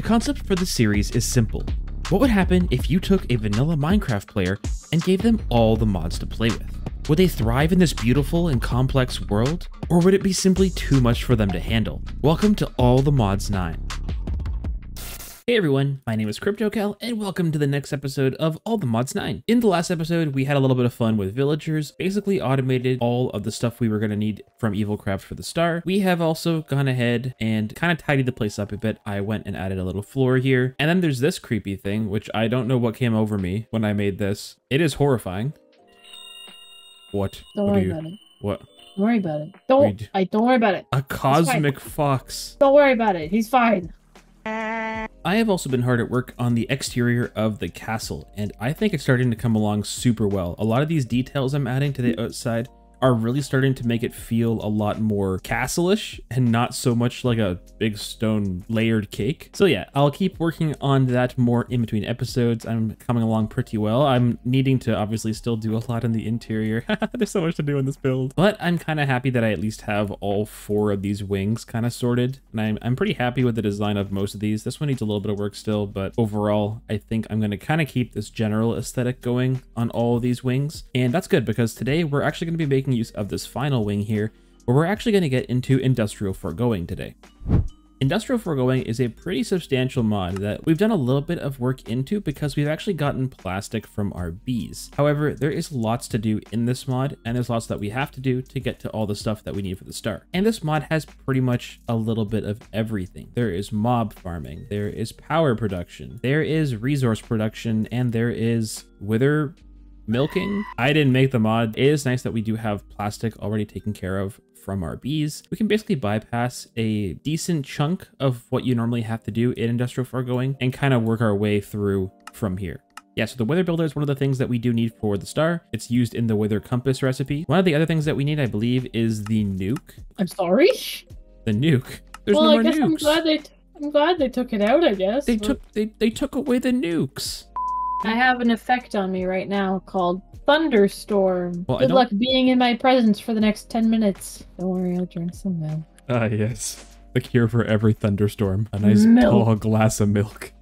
The concept for the series is simple. What would happen if you took a vanilla Minecraft player and gave them all the mods to play with? Would they thrive in this beautiful and complex world? Or would it be simply too much for them to handle? Welcome to All the Mods 9. Hey everyone, my name is KryptoCal, and welcome to the next episode of All the Mods 9. In the last episode, we had a little bit of fun with villagers, basically automated all of the stuff we were going to need from EvilCraft for the star. We have also gone ahead and kind of tidied the place up a bit. I went and added a little floor here. And then there's this creepy thing, which I don't know what came over me when I made this. It is horrifying. What? Don't what worry you, about it. What? Don't worry about it. Don't. Read. I don't worry about it. A cosmic fox. Don't worry about it. He's fine. I have also been hard at work on the exterior of the castle, and I think it's starting to come along super well. A lot of these details I'm adding to the outside are really starting to make it feel a lot more castle-ish and not so much like a big stone layered cake. So yeah, I'll keep working on that more in between episodes. I'm coming along pretty well. I'm needing to obviously still do a lot in the interior. There's so much to do in this build. But I'm kind of happy that I at least have all four of these wings kind of sorted. And I'm, I'm pretty happy with the design of most of these. This one needs a little bit of work still, but overall, I think I'm going to kind of keep this general aesthetic going on all these wings. And that's good because today we're actually going to be making use of this final wing here, where we're actually going to get into industrial foregoing today. Industrial foregoing is a pretty substantial mod that we've done a little bit of work into because we've actually gotten plastic from our bees. However, there is lots to do in this mod and there's lots that we have to do to get to all the stuff that we need for the start. And this mod has pretty much a little bit of everything. There is mob farming, there is power production, there is resource production, and there is wither milking. I didn't make the mod. It is nice that we do have plastic already taken care of from our bees. We can basically bypass a decent chunk of what you normally have to do in industrial foregoing and kind of work our way through from here. Yeah, so the Wither Builder is one of the things that we do need for the star. It's used in the Wither Compass recipe. One of the other things that we need, I believe, is the nuke. I'm sorry. The nuke. There's well, no I guess I'm glad they. I'm glad they took it out. I guess They but took they, they took away the nukes. I have an effect on me right now called thunderstorm. Well, Good luck being in my presence for the next ten minutes. Don't worry, I'll drink some milk. Ah, yes. The cure for every thunderstorm. A nice Milk. tall glass of milk.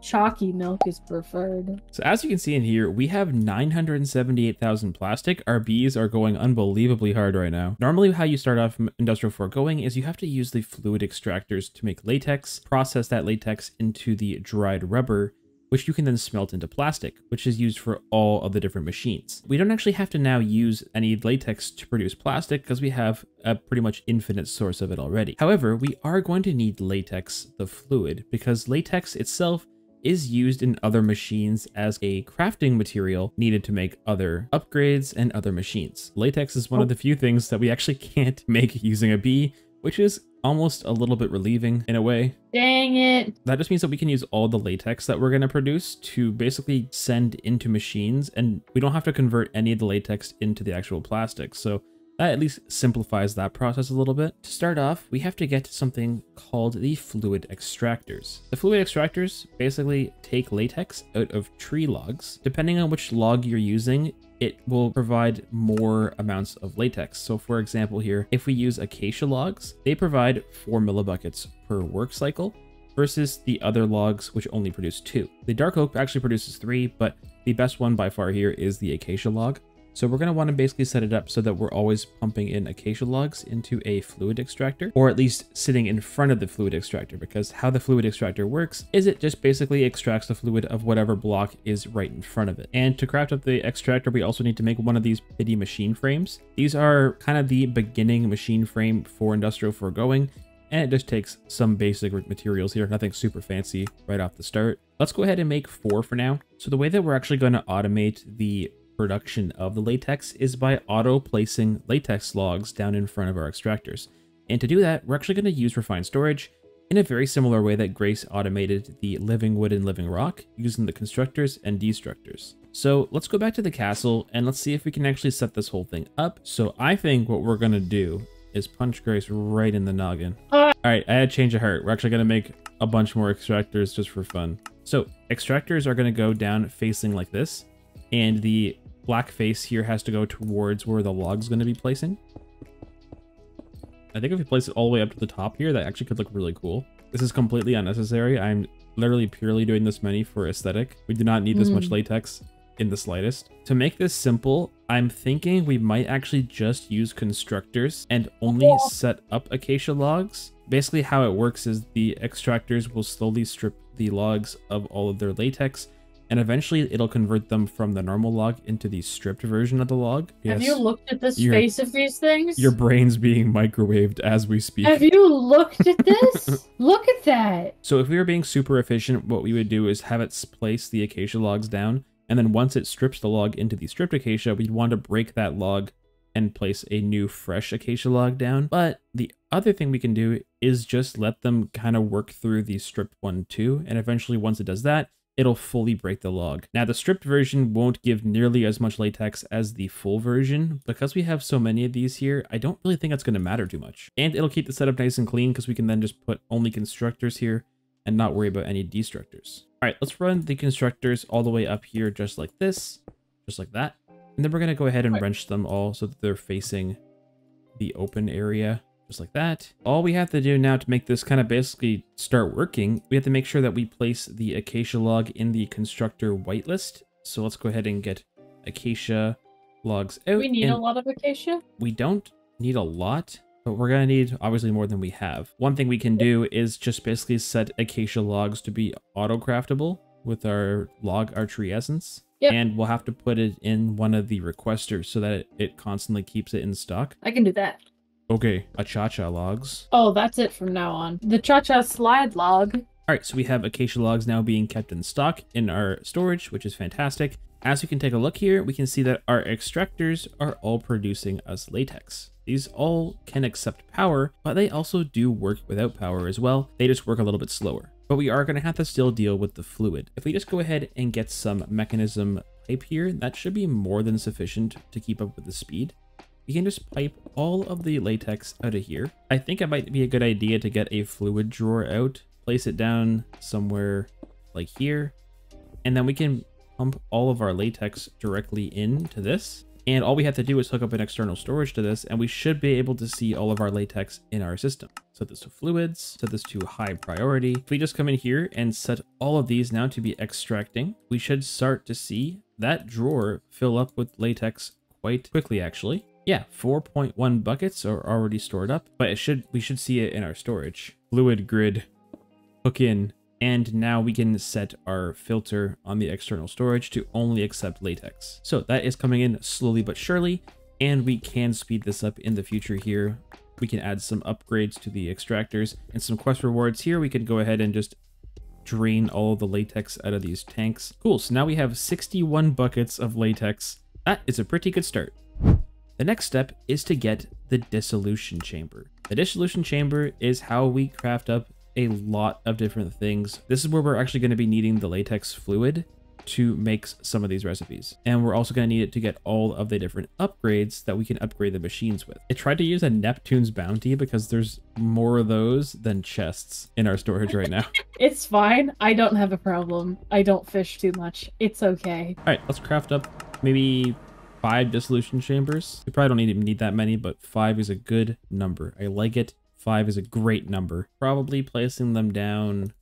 Chalky milk is preferred. So as you can see in here, we have 978,000 plastic. Our bees are going unbelievably hard right now. Normally how you start off industrial foregoing is you have to use the fluid extractors to make latex, process that latex into the dried rubber, which you can then smelt into plastic, which is used for all of the different machines. We don't actually have to now use any latex to produce plastic because we have a pretty much infinite source of it already. However, we are going to need latex, the fluid, because latex itself is used in other machines as a crafting material needed to make other upgrades and other machines. Latex is one of oh. the few things that we actually can't make using a bee, which is almost a little bit relieving in a way. Dang it! That just means that we can use all the latex that we're going to produce to basically send into machines, and we don't have to convert any of the latex into the actual plastic. So that at least simplifies that process a little bit. To start off, we have to get to something called the fluid extractors. The fluid extractors basically take latex out of tree logs. Depending on which log you're using, it will provide more amounts of latex. So for example here, if we use acacia logs, they provide 4 millibuckets per work cycle versus the other logs which only produce 2. The dark oak actually produces 3, but the best one by far here is the acacia log. So we're going to want to basically set it up so that we're always pumping in acacia logs into a fluid extractor, or at least sitting in front of the fluid extractor, because how the fluid extractor works is it just basically extracts the fluid of whatever block is right in front of it. And to craft up the extractor, we also need to make one of these pity machine frames. These are kind of the beginning machine frame for industrial foregoing, and it just takes some basic materials here, nothing super fancy right off the start. Let's go ahead and make four for now. So the way that we're actually going to automate the production of the latex is by auto placing latex logs down in front of our extractors. And to do that, we're actually going to use refined storage in a very similar way that Grace automated the living wood and living rock using the constructors and destructors. So let's go back to the castle and let's see if we can actually set this whole thing up. So I think what we're going to do is punch Grace right in the noggin. All right, I had change of heart. We're actually going to make a bunch more extractors just for fun. So extractors are going to go down facing like this, and the black face here has to go towards where the log's going to be placing. I think if we place it all the way up to the top here, that actually could look really cool. This is completely unnecessary. I'm literally purely doing this many for aesthetic. We do not need this much Mm. latex in the slightest. To make this simple, I'm thinking we might actually just use constructors and only Yeah. set up acacia logs. Basically how it works is the extractors will slowly strip the logs of all of their latex and eventually it'll convert them from the normal log into the stripped version of the log. Have you looked at the Your- space of these things? Your brain's being microwaved as we speak. Have you looked at this? Look at that. So if we were being super efficient, what we would do is have it place the acacia logs down, and then once it strips the log into the stripped acacia, we'd want to break that log and place a new fresh acacia log down. But the other thing we can do is just let them kind of work through the stripped one too, and eventually once it does that, it'll fully break the log. Now the stripped version won't give nearly as much latex as the full version. Because we have so many of these here, I don't really think it's going to matter too much. And it'll keep the setup nice and clean because we can then just put only constructors here and not worry about any destructors. All right, let's run the constructors all the way up here just like this, just like that. And then we're going to go ahead and wrench them all so that they're facing the open area, just like that. All we have to do now to make this kind of basically start working, we have to make sure that we place the acacia log in the constructor whitelist. So let's go ahead and get acacia logs out. We need a lot of acacia? we don't need a lot, but we're gonna need obviously more than we have. One thing we can do is just basically set acacia logs to be auto craftable with our log archery essence. Yep. And we'll have to put it in one of the requesters so that it, it constantly keeps it in stock. I can do that. Okay, achacha logs. Oh, that's it from now on. The cha-cha slide log. All right, so we have acacia logs now being kept in stock in our storage, which is fantastic. As you can take a look here, we can see that our extractors are all producing us latex. These all can accept power, but they also do work without power as well. They just work a little bit slower. But we are going to have to still deal with the fluid. If we just go ahead and get some mechanism pipe here, that should be more than sufficient to keep up with the speed. You can just pipe all of the latex out of here. I think it might be a good idea to get a fluid drawer out, place it down somewhere like here, and then we can pump all of our latex directly into this. And all we have to do is hook up an external storage to this, and we should be able to see all of our latex in our system. Set this to fluids, set this to high priority. If we just come in here and set all of these now to be extracting, we should start to see that drawer fill up with latex quite quickly actually. Yeah, 4.1 buckets are already stored up, but it should we should see it in our storage. Fluid grid, hook in, and now we can set our filter on the external storage to only accept latex. So that is coming in slowly but surely, and we can speed this up in the future here. We can add some upgrades to the extractors and some quest rewards here. We can go ahead and just drain all the latex out of these tanks. Cool, so now we have 61 buckets of latex. That is a pretty good start. The next step is to get the dissolution chamber. The dissolution chamber is how we craft up a lot of different things. This is where we're actually going to be needing the latex fluid to make some of these recipes. And we're also going to need it to get all of the different upgrades that we can upgrade the machines with. I tried to use a Neptune's bounty because there's more of those than chests in our storage right now. It's fine. I don't have a problem. I don't fish too much. It's okay. All right, let's craft up maybe five dissolution chambers. We probably don't need, need that many, but five is a good number. I like it. Five is a great number. Probably placing them down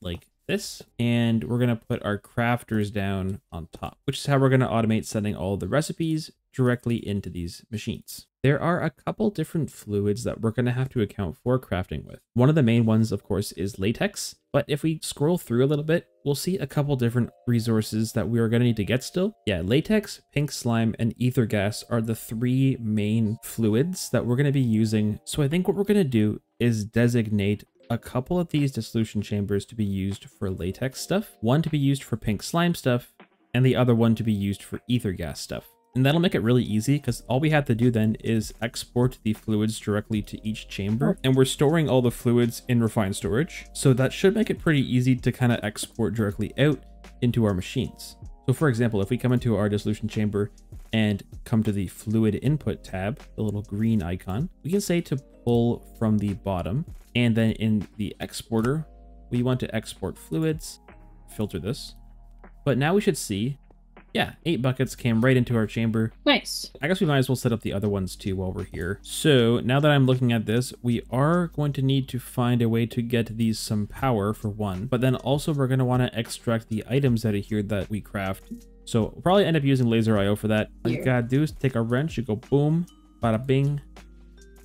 like this. And we're going to put our crafters down on top, which is how we're going to automate sending all the recipes directly into these machines. There are a couple different fluids that we're going to have to account for crafting with. One of the main ones, of course, is latex. But if we scroll through a little bit, we'll see a couple different resources that we are going to need to get still. Yeah, latex, pink slime, and ether gas are the three main fluids that we're going to be using. So I think what we're going to do is designate a couple of these dissolution chambers to be used for latex stuff, one to be used for pink slime stuff, and the other one to be used for ether gas stuff. And that'll make it really easy because all we have to do then is export the fluids directly to each chamber. Oh. And we're storing all the fluids in refined storage. So that should make it pretty easy to kind of export directly out into our machines. So for example, if we come into our dissolution chamber and come to the fluid input tab, the little green icon, we can say to pull from the bottom. And then in the exporter, we want to export fluids, filter this. But now we should see Yeah, eight buckets came right into our chamber. Nice. I guess we might as well set up the other ones too while we're here. So now that I'm looking at this, we are going to need to find a way to get these some power for one, but then also we're going to want to extract the items out of here that we craft. So we'll probably end up using laser IO for that. All you gotta do is take a wrench, you go boom, bada bing,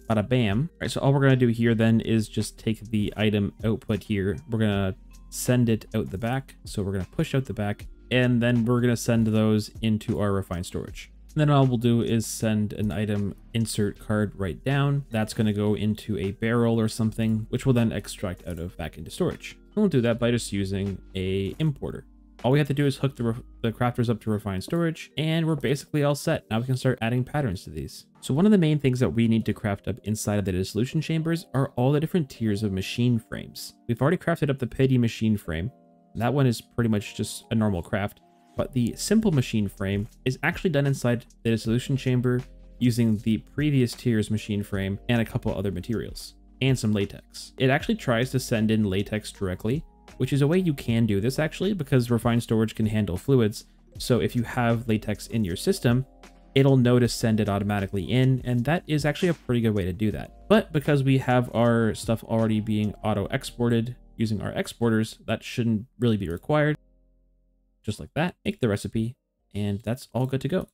bada bam. All right, so all we're gonna do here then is just take the item output here. We're gonna send it out the back. So we're gonna push out the back and then we're gonna send those into our refined storage. And then all we'll do is send an item insert card right down. That's going to go into a barrel or something, which we'll then extract out of back into storage. And we'll do that by just using a importer. All we have to do is hook the, the crafters up to refined storage, and we're basically all set. Now we can start adding patterns to these. So one of the main things that we need to craft up inside of the dissolution chambers are all the different tiers of machine frames. We've already crafted up the pity machine frame. That one is pretty much just a normal craft but the simple machine frame is actually done inside the dissolution chamber using the previous tier's machine frame and a couple other materials and some latex. It actually tries to send in latex directly, which is a way you can do this actually because refined storage can handle fluids. So if you have latex in your system, it'll know to send it automatically in, and that is actually a pretty good way to do that. But because we have our stuff already being auto exported using our exporters, that shouldn't really be required just like that, make the recipe, and that's all good to go.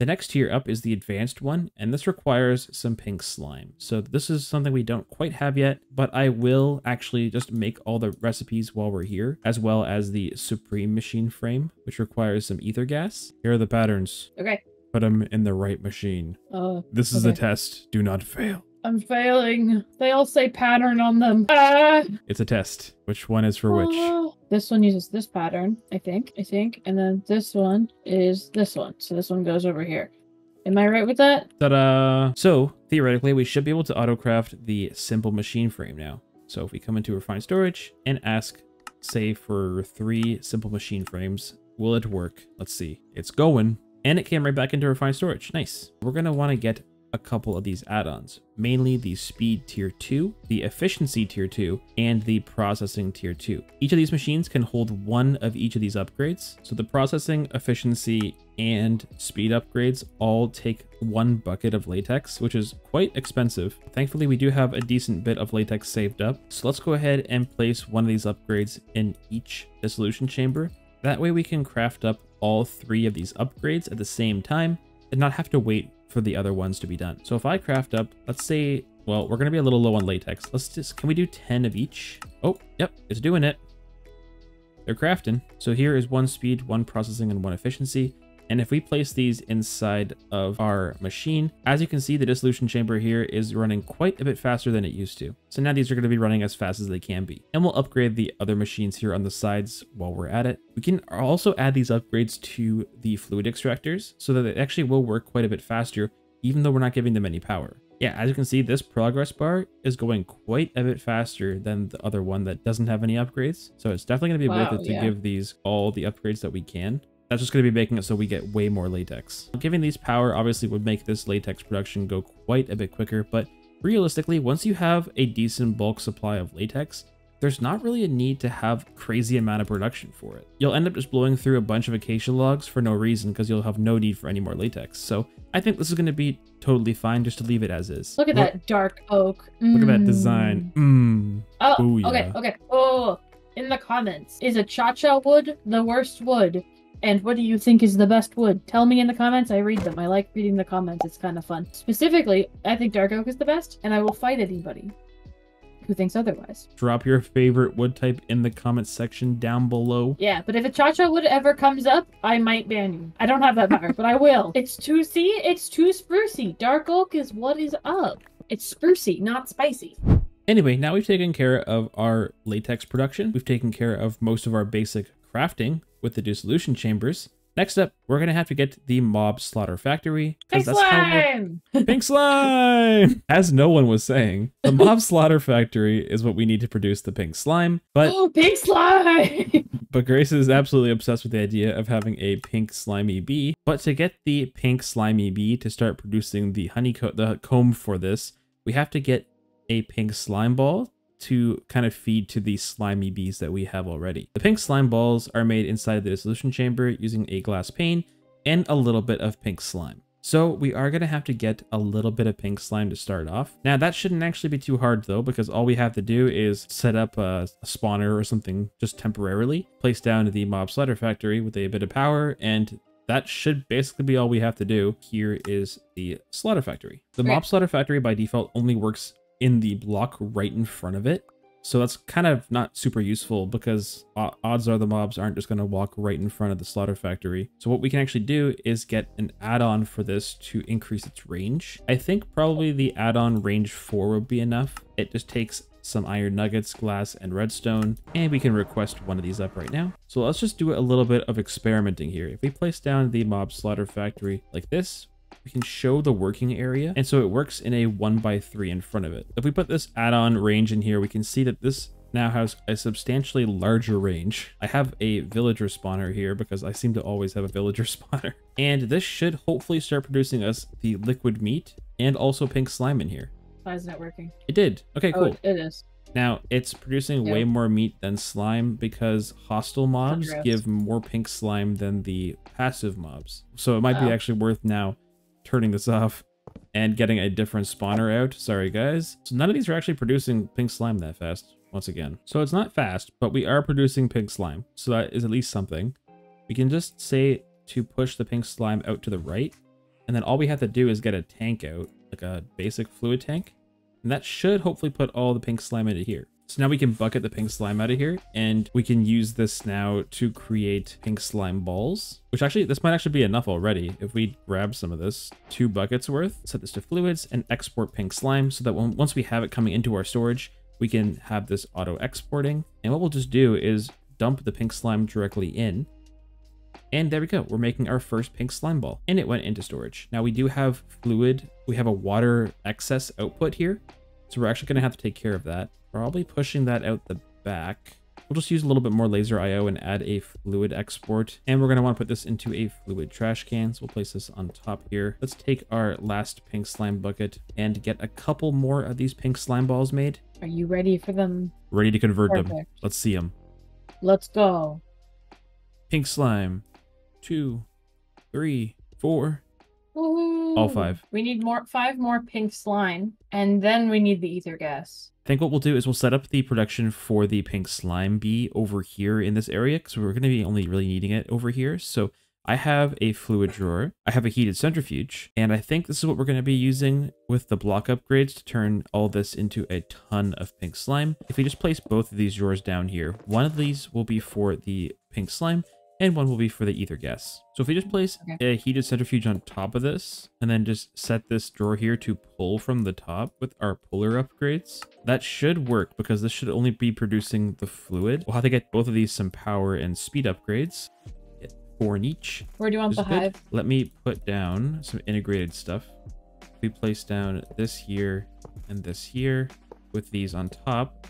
The next tier up is the advanced one, and this requires some pink slime. So this is something we don't quite have yet, but I will actually just make all the recipes while we're here, as well as the supreme machine frame, which requires some ether gas. Here are the patterns. Okay. Put them in the right machine. Uh, This is a test. Do not fail. I'm failing. They all say pattern on them. Ah! It's a test. Which one is for which? Ah. This one uses this pattern, I think. I think. And then this one is this one. So this one goes over here. Am I right with that? Ta-da! So, theoretically, we should be able to autocraft the simple machine frame now. So if we come into refined storage and ask, say, for three simple machine frames, will it work? Let's see. It's going. And it came right back into refined storage. Nice. We're going to want to get a couple of these add-ons, mainly the speed tier 2, the efficiency tier 2, and the processing tier 2. Each of these machines can hold one of each of these upgrades. So the processing, efficiency, and speed upgrades all take one bucket of latex, which is quite expensive. Thankfully, we do have a decent bit of latex saved up. So let's go ahead and place one of these upgrades in each dissolution chamber. That way we can craft up all three of these upgrades at the same time and not have to wait for the other ones to be done. So if I craft up, let's say, well, we're going to be a little low on latex. Let's just, can we do 10 of each? Oh, yep, it's doing it. They're crafting. So here is one speed, one processing, and one efficiency. And if we place these inside of our machine, as you can see, the dissolution chamber here is running quite a bit faster than it used to. So now these are going to be running as fast as they can be. And we'll upgrade the other machines here on the sides while we're at it. We can also add these upgrades to the fluid extractors so that it actually will work quite a bit faster, even though we're not giving them any power. Yeah, as you can see, this progress bar is going quite a bit faster than the other one that doesn't have any upgrades. So it's definitely going to be Wow, worth it to yeah. give these all the upgrades that we can. That's just going to be making it so we get way more latex. Giving these power obviously would make this latex production go quite a bit quicker, but realistically, once you have a decent bulk supply of latex, there's not really a need to have crazy amount of production for it. You'll end up just blowing through a bunch of acacia logs for no reason because you'll have no need for any more latex. So I think this is going to be totally fine just to leave it as is. Look at that dark oak. Look at that Mm. design. Mmm. Oh, okay, okay. Oh, in the comments, is a cha-cha wood the worst wood? And what do you think is the best wood? Tell me in the comments. I read them. I like reading the comments. It's kind of fun. Specifically, I think dark oak is the best, and I will fight anybody who thinks otherwise. Drop your favorite wood type in the comments section down below. Yeah, but if a cha-cha wood ever comes up, I might ban you. I don't have that power, but I will. It's too see, it's too sprucey. Dark oak is what is up. It's sprucey, not spicy. Anyway, now we've taken care of our latex production. We've taken care of most of our basic crafting with the dissolution chambers. Next up, we're going to have to get the mob slaughter factory. Pink that's how slime! Pink slime! As no one was saying, the mob slaughter factory is what we need to produce the pink slime. But oh, pink slime! but Grace is absolutely obsessed with the idea of having a pink slimy bee. But to get the pink slimy bee to start producing the honeycomb, the comb for this, we have to get a pink slime ball to kind of feed to these slimy bees that we have already. The pink slime balls are made inside the dissolution chamber using a glass pane and a little bit of pink slime. So we are going to have to get a little bit of pink slime to start off. Now that shouldn't actually be too hard though, because all we have to do is set up a, a spawner or something just temporarily, place down the mob slaughter factory with a bit of power, and that should basically be all we have to do. Here is the slaughter factory. The mob slaughter factory by default only works in the block right in front of it. So that's kind of not super useful because odds are the mobs aren't just going to walk right in front of the slaughter factory. So what we can actually do is get an add-on for this to increase its range. I think probably the add-on range 4 would be enough. It just takes some iron nuggets, glass, and redstone, and we can request one of these up right now. So let's just do a little bit of experimenting here. If we place down the mob slaughter factory like this, we can show the working area. And so it works in a one by three in front of it. If we put this add-on range in here, we can see that this now has a substantially larger range. I have a villager spawner here because I seem to always have a villager spawner. And this should hopefully start producing us the liquid meat and also pink slime in here. Why isn't it working? It did. Okay, oh, cool. Oh, it is. Now, it's producing yep. way more meat than slime because hostile mobs give more pink slime than the passive mobs. So it might be actually worth now turning this off and getting a different spawner out. Sorry, guys. So none of these are actually producing pink slime that fast, once again. So it's not fast, but we are producing pink slime. So that is at least something. We can just say to push the pink slime out to the right. And then all we have to do is get a tank out, like a basic fluid tank. And that should hopefully put all the pink slime into here. So now we can bucket the pink slime out of here and we can use this now to create pink slime balls, which actually, this might actually be enough already. If we grab some of this, two buckets worth, set this to fluids and export pink slime so that when, once we have it coming into our storage, we can have this auto exporting. And what we'll just do is dump the pink slime directly in. And there we go. We're making our first pink slime ball and it went into storage. Now we do have fluid. We have a water excess output here. So we're actually going to have to take care of that. Probably pushing that out the back. We'll just use a little bit more laser IO and add a fluid export. And we're going to want to put this into a fluid trash can. So we'll place this on top here. Let's take our last pink slime bucket and get a couple more of these pink slime balls made. Are you ready for them? Ready to convert Perfect. them. Let's see them. Let's go. Pink slime. Two, three, four, all five. We need more five more pink slime, and then we need the ether gas. I think what we'll do is we'll set up the production for the pink slime bee over here in this area because we're going to be only really needing it over here. So I have a fluid drawer, I have a heated centrifuge, and I think this is what we're going to be using with the block upgrades to turn all this into a ton of pink slime. If we just place both of these drawers down here, one of these will be for the pink slime, and one will be for the ether gas. So if we just place okay. a heated centrifuge on top of this, and then just set this drawer here to pull from the top with our puller upgrades, that should work because this should only be producing the fluid. We'll have to get both of these some power and speed upgrades. Get four in each. Where do you want the hive? Let me put down some integrated stuff. We place down this here and this here with these on top.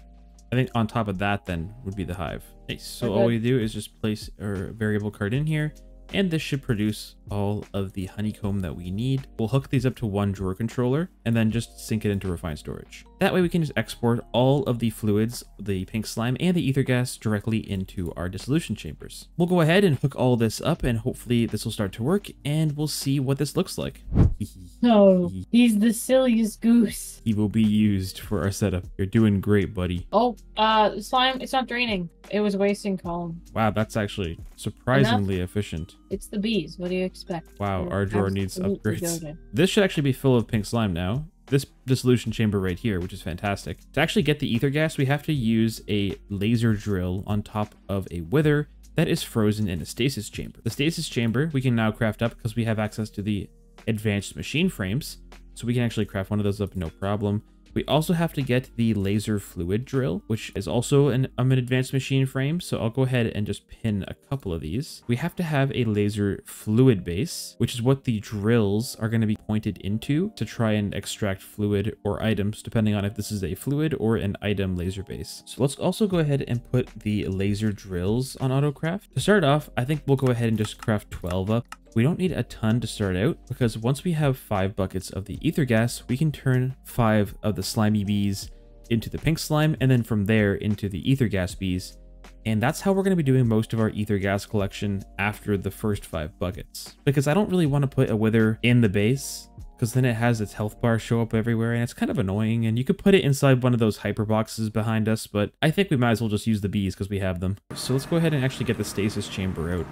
I think on top of that then would be the hive. Nice. So all we do is just place our variable card in here and this should produce all of the honeycomb that we need. We'll hook these up to one drawer controller and then just sync it into refined storage. That way we can just export all of the fluids, the pink slime and the ether gas directly into our dissolution chambers. We'll go ahead and hook all this up and hopefully this will start to work and we'll see what this looks like. No, he's the silliest goose. He will be used for our setup. You're doing great, buddy. Oh, uh, slime, it's not draining. It was wasting column. Wow, that's actually surprisingly efficient. It's the bees. What do you expect? Wow, They're our drawer needs upgrades. This should actually be full of pink slime now. This dissolution chamber right here, which is fantastic. To actually get the ether gas, we have to use a laser drill on top of a wither that is frozen in a stasis chamber. The stasis chamber we can now craft up because we have access to the advanced machine frames. So we can actually craft one of those up no problem. We also have to get the laser fluid drill, which is also an, um, an advanced machine frame. So I'll go ahead and just pin a couple of these. We have to have a laser fluid base, which is what the drills are going to be pointed into to try and extract fluid or items, depending on if this is a fluid or an item laser base. So let's also go ahead and put the laser drills on AutoCraft. To start off, I think we'll go ahead and just craft 12 up. We don't need a ton to start out because once we have five buckets of the ether gas, we can turn five of the slimy bees into the pink slime and then from there into the ether gas bees And that's how we're going to be doing most of our ether gas collection after the first five buckets. Because I don't really want to put a wither in the base because then it has its health bar show up everywhere and it's kind of annoying and you could put it inside one of those hyper boxes behind us but I think we might as well just use the bees because we have them. So let's go ahead and actually get the stasis chamber out.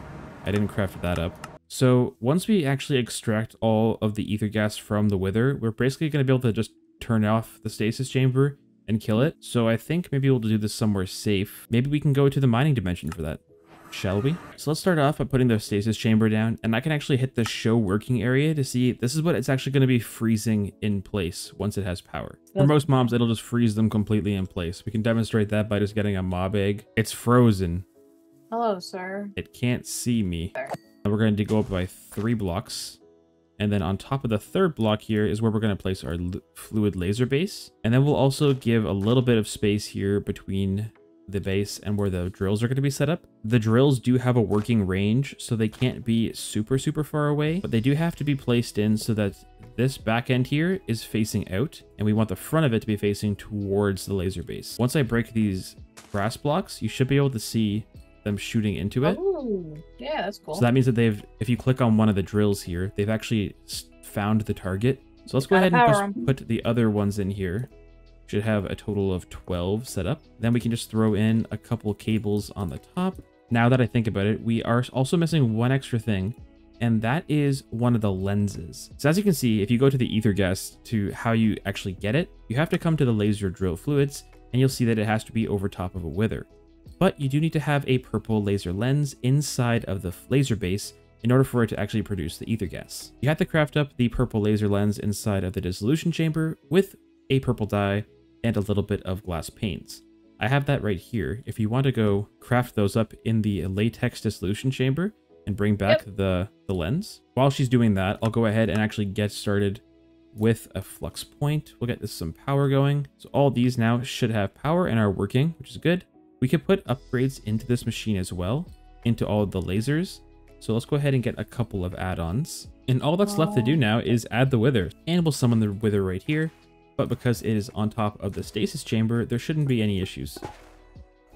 I didn't craft that up. So once we actually extract all of the ether gas from the wither, we're basically going to be able to just turn off the stasis chamber and kill it. So I think maybe we'll do this somewhere safe. Maybe we can go to the mining dimension for that shall we? So let's start off by putting the stasis chamber down, and I can actually hit the show working area to see this is what it's actually going to be freezing in place once it has power. For most mobs, it'll just freeze them completely in place. We can demonstrate that by just getting a mob egg. It's frozen. Hello, sir. It can't see me. We're going to go up by three blocks. And then on top of the third block here is where we're going to place our fluid laser base. And then we'll also give a little bit of space here between the base and where the drills are going to be set up. The drills do have a working range, so they can't be super, super far away, but they do have to be placed in so that this back end here is facing out, and we want the front of it to be facing towards the laser base. Once I break these brass blocks, you should be able to see them shooting into it. Oh, yeah, that's cool. So that means that they've, if you click on one of the drills here, they've actually found the target. So let's go ahead and put the other ones in here should have a total of 12 set up. Then we can just throw in a couple cables on the top. Now that I think about it, we are also missing one extra thing, and that is one of the lenses. So as you can see, if you go to the ether gas to how you actually get it, you have to come to the laser drill fluids, and you'll see that it has to be over top of a wither. But you do need to have a purple laser lens inside of the laser base in order for it to actually produce the ether gas. You have to craft up the purple laser lens inside of the dissolution chamber with a purple dye and a little bit of glass panes. I have that right here. If you want to go craft those up in the latex dissolution chamber and bring back yep. the, the lens. While she's doing that, I'll go ahead and actually get started with a flux point. We'll get this some power going. So all these now should have power and are working, which is good. We could put upgrades into this machine as well, into all the lasers. So let's go ahead and get a couple of add-ons. And all that's left to do now is add the wither. And we'll summon the wither right here but because it is on top of the stasis chamber, there shouldn't be any issues.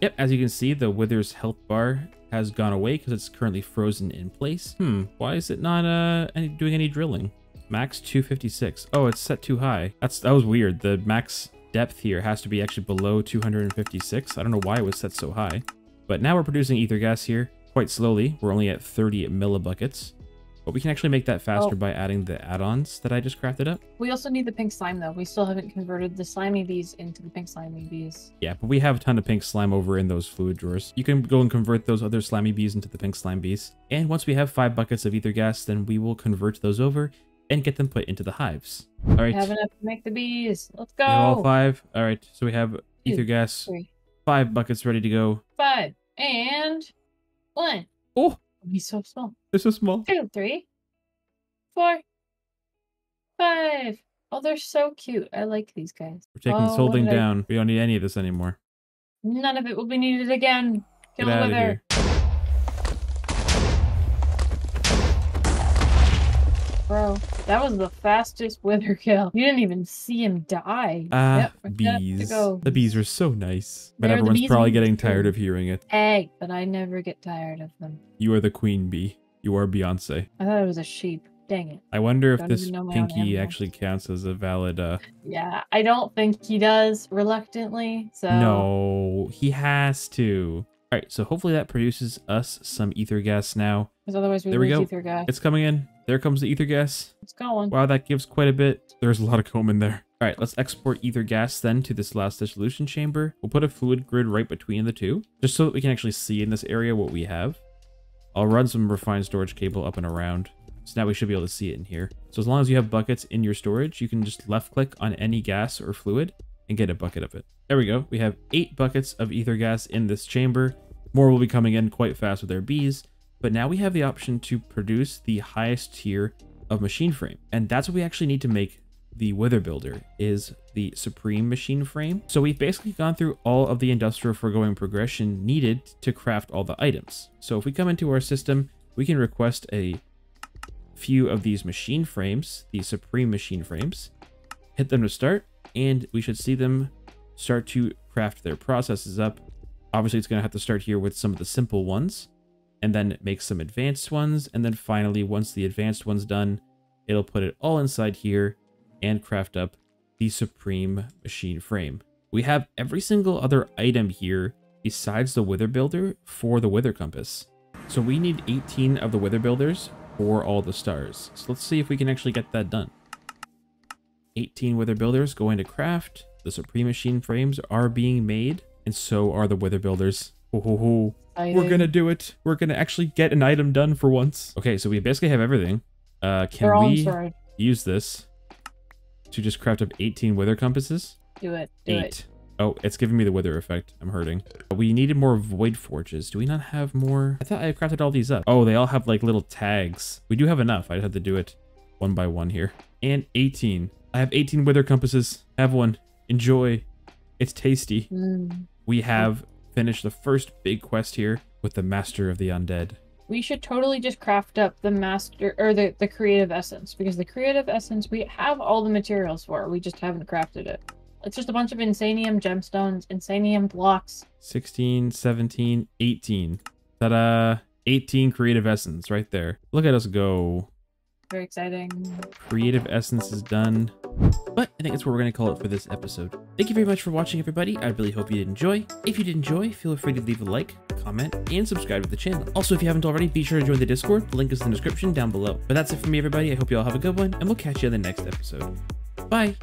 Yep, as you can see, the Wither's health bar has gone away because it's currently frozen in place. Hmm, why is it not uh, any, doing any drilling? Max 256. Oh, it's set too high. That's That was weird. The max depth here has to be actually below 256. I don't know why it was set so high. But now we're producing ether gas here quite slowly. We're only at 30 millibuckets. But we can actually make that faster oh. by adding the add-ons that I just crafted up. We also need the pink slime though. We still haven't converted the slimy bees into the pink slimy bees. Yeah, but we have a ton of pink slime over in those fluid drawers. You can go and convert those other slimy bees into the pink slime bees. And once we have five buckets of ether gas, then we will convert those over and get them put into the hives. All right. We have enough to make the bees. Let's go. all five. All right. So we have ether gas. Three. Five buckets ready to go. Five and one. Oh. oh he's so small. They're so small. Two, three, four, five. Oh, they're so cute. I like these guys. We're taking oh, this whole thing down. We don't need any of this anymore. None of it will be needed again. Kill Get out of Bro, that was the fastest wither kill. You didn't even see him die. Ah, yep, bees. The bees are so nice. But They're everyone's probably getting tired of hearing it. Hey, but I never get tired of them. You are the queen bee. You are Beyonce. I thought it was a sheep. Dang it. I wonder if this pinky actually counts as a valid uh Yeah, I don't think he does reluctantly. So No, he has to. All right, so hopefully that produces us some ether gas now. Because otherwise we there we go. ether gas. It's coming in. There comes the ether gas. It's going. Wow, that gives quite a bit. There's a lot of comb in there. All right, let's export ether gas then to this last dissolution chamber. We'll put a fluid grid right between the two, just so that we can actually see in this area what we have. I'll run some refined storage cable up and around. So now we should be able to see it in here. So as long as you have buckets in your storage, you can just left click on any gas or fluid and get a bucket of it. There we go. We have eight buckets of ether gas in this chamber. More will be coming in quite fast with our bees. But now we have the option to produce the highest tier of machine frame. And that's what we actually need to make the Wither Builder is the Supreme Machine Frame. So we've basically gone through all of the industrial foregoing progression needed to craft all the items. So if we come into our system, we can request a few of these machine frames, the Supreme Machine Frames, hit them to start, and we should see them start to craft their processes up Obviously, it's going to have to start here with some of the simple ones and then make some advanced ones. And then finally, once the advanced one's done, it'll put it all inside here and craft up the Supreme Machine Frame. We have every single other item here besides the Wither Builder for the Wither Compass. So we need 18 of the Wither Builders for all the stars. So let's see if we can actually get that done. 18 Wither Builders going to craft. The Supreme Machine Frames are being made, and so are the Wither Builders. Ho, ho, ho. We're gonna do it. We're gonna actually get an item done for once. Okay, so we basically have everything. Uh, can They're we sorry. use this to just craft up 18 Wither Compasses? Do it. Do it. Eight. Oh, it's giving me the wither effect. I'm hurting. We needed more void forges. Do we not have more? I thought I crafted all these up. Oh, they all have like little tags. We do have enough. I'd have to do it one by one here. And 18. I have 18 wither compasses. Have one. Enjoy. It's tasty. Mm. We have finished the first big quest here with the Master of the Undead. We should totally just craft up the master or the, the creative essence because the creative essence we have all the materials for. We just haven't crafted it. It's just a bunch of insanium gemstones, insanium blocks. 16, 17, 18. Ta-da! 18 creative essence right there. Look at us go. Very exciting. creative essence is done. But I think that's what we're going to call it for this episode. Thank you very much for watching, everybody. I really hope you did enjoy. If you did enjoy, feel free to leave a like, comment, and subscribe to the channel. Also, if you haven't already, be sure to join the Discord. The link is in the description down below. But that's it for me, everybody. I hope you all have a good one, and we'll catch you in the next episode. Bye!